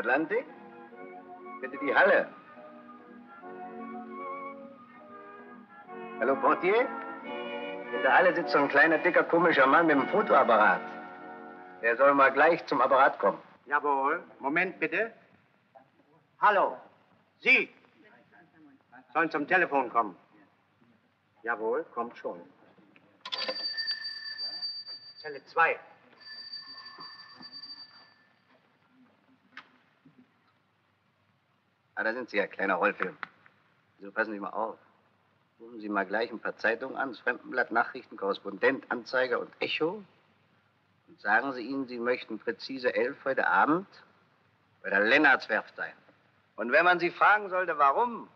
Atlantik? Bitte die Halle. Hallo, Portier? In der Halle sitzt so ein kleiner, dicker, komischer Mann mit einem Fotoapparat. Der soll mal gleich zum Apparat kommen. Jawohl. Moment bitte. Hallo. Sie sollen zum Telefon kommen. Jawohl, kommt schon. Zelle 2. Ah, da sind Sie, Herr kleiner Rollfilm. So passen Sie mal auf. Rufen Sie mal gleich ein paar Zeitungen an, das Fremdenblatt, Nachrichten, Korrespondent, Anzeiger und Echo. Und sagen Sie ihnen, Sie möchten präzise elf heute Abend bei der Lennartswerft sein. Und wenn man Sie fragen sollte, warum,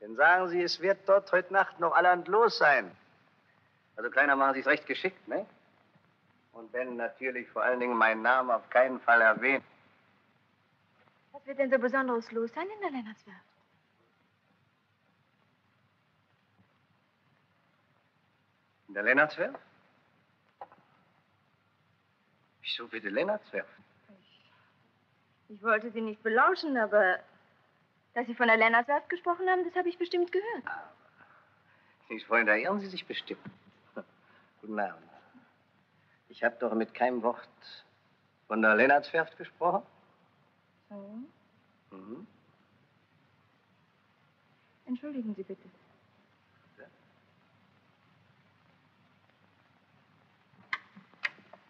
dann sagen Sie, es wird dort heute Nacht noch allerhand los sein. Also, Kleiner, machen Sie es recht geschickt, ne? Und wenn natürlich vor allen Dingen mein Name auf keinen Fall erwähnt. Was wird denn so Besonderes los sein in der Lennartswerft? In der Lennartswerft? Wieso bitte Lennartswerft? Ich wollte Sie nicht belauschen, aber dass Sie von der Lennartswerft gesprochen haben, das habe ich bestimmt gehört. Ich Freund, da irren Sie sich bestimmt. Guten Abend. Ich habe doch mit keinem Wort von der Lennartswerft gesprochen. So. Mhm. Entschuldigen Sie bitte.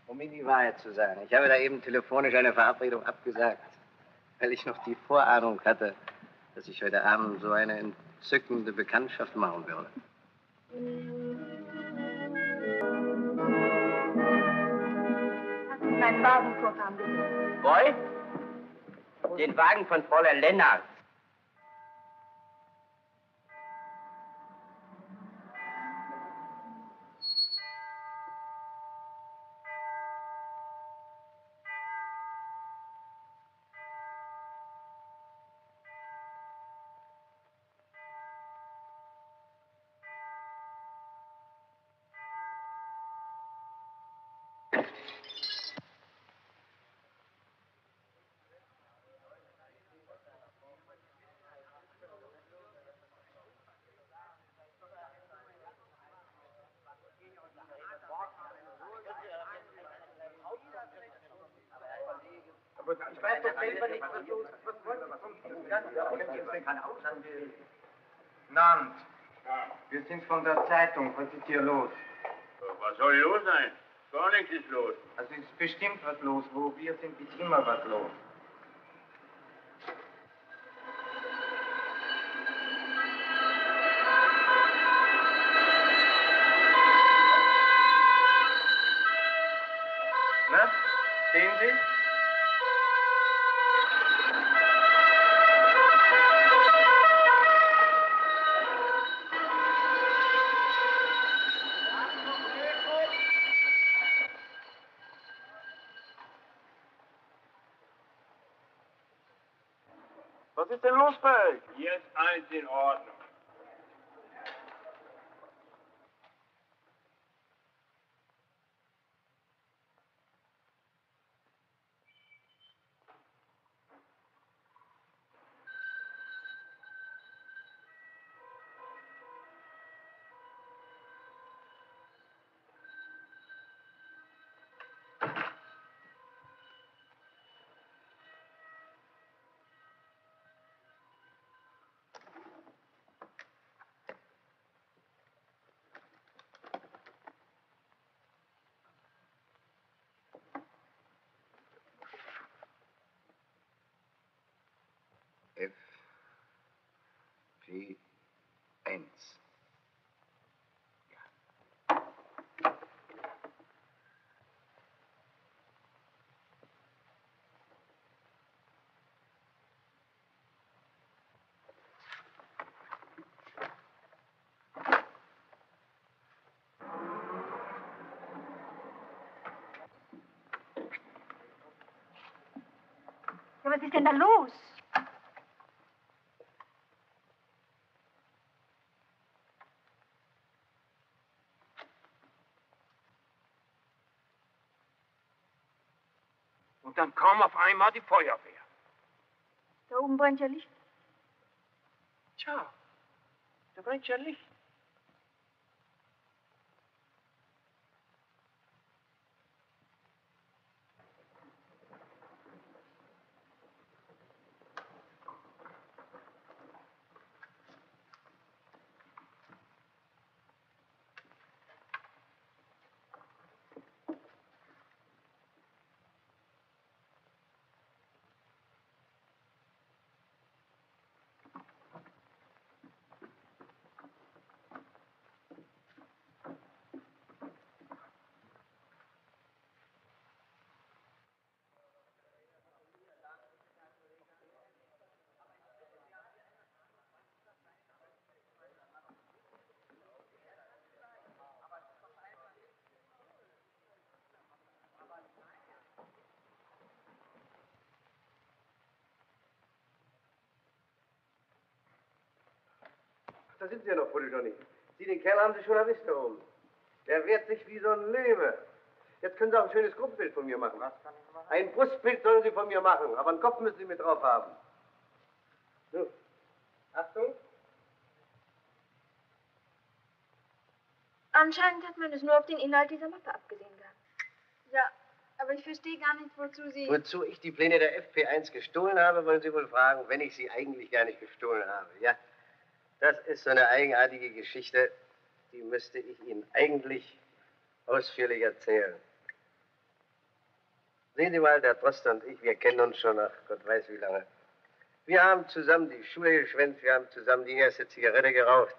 Um Ihnen die Wahrheit zu sagen, ich habe da eben telefonisch eine Verabredung abgesagt, weil ich noch die Vorahnung hatte, dass ich heute Abend so eine entzückende Bekanntschaft machen würde. Hast du meinen Wagen vorfahren bitte? Boy? Den Wagen von Fräulein Lennart. Ich weiß doch selber nicht, was los ist. Was wollen Sie vom Ganzen? Namt. Wir sind von der Zeitung. Was ist hier los? Was soll los sein? Gar nichts ist los. Also ist bestimmt was los. Wo wir sind, ist immer was los. Was ist denn los bei euch? Hier ist alles in Ordnung. F. P. 1. Ja, was ist denn da los? Und dann kam auf einmal die Feuerwehr. Da oben brennt ja Licht. Tja, da brennt ja Licht. Da sind Sie ja noch, Frau Johnny. Sie, den Kerl haben Sie schon erwischt da oben. Der wehrt sich wie so ein Löwe. Jetzt können Sie auch ein schönes Gruppenbild von mir machen. Was kann ich machen? Ein Brustbild sollen Sie von mir machen, aber einen Kopf müssen Sie mit drauf haben. So. Achtung. Anscheinend hat man es nur auf den Inhalt dieser Mappe abgesehen gehabt. Ja, aber ich verstehe gar nicht, wozu Sie... Wozu ich die Pläne der FP1 gestohlen habe, wollen Sie wohl fragen, wenn ich sie eigentlich gar nicht gestohlen habe. Ja, das ist so eine eigenartige Geschichte, die müsste ich Ihnen eigentlich ausführlich erzählen. Sehen Sie mal, der Droste und ich, wir kennen uns schon nach Gott weiß wie lange. Wir haben zusammen die Schule geschwänzt, wir haben zusammen die erste Zigarette geraucht,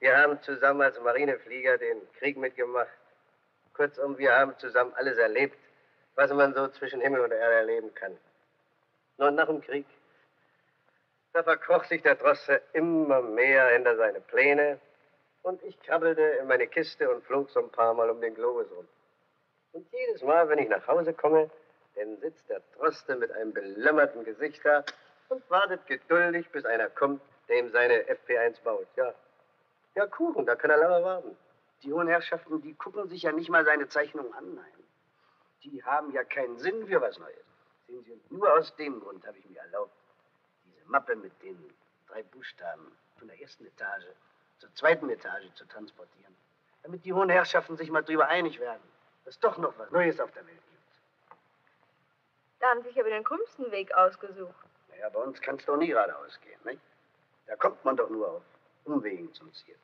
wir haben zusammen als Marineflieger den Krieg mitgemacht. Kurzum, wir haben zusammen alles erlebt, was man so zwischen Himmel und Erde erleben kann. Nun, nach dem Krieg, da verkroch sich der Droste immer mehr hinter seine Pläne und ich krabbelte in meine Kiste und flog so ein paar Mal um den Globus rum. Und jedes Mal, wenn ich nach Hause komme, dann sitzt der Droste mit einem belämmerten Gesicht da und wartet geduldig, bis einer kommt, der ihm seine FP1 baut. Ja, ja, Kuchen, da kann er lange warten. Die hohen Herrschaften, die gucken sich ja nicht mal seine Zeichnung an, nein. Die haben ja keinen Sinn für was Neues. Sehen Sie, nur aus dem Grund habe ich mir erlaubt, Mappe mit den drei Buchstaben von der ersten Etage zur zweiten Etage zu transportieren. Damit die hohen Herrschaften sich mal drüber einig werden, dass doch noch was Neues auf der Welt gibt. Da haben Sie sich aber den krummsten Weg ausgesucht. Naja, bei uns kann es doch nie geradeaus gehen, nicht? Da kommt man doch nur auf Umwegen zum Ziel.